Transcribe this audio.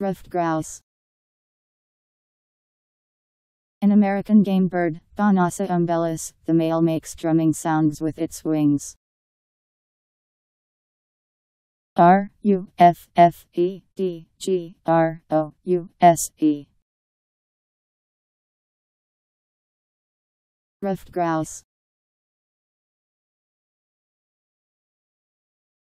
Ruffed grouse. An American game bird, Bonasa umbellus, the male makes drumming sounds with its wings. R U F F E D G R O U S E Ruffed grouse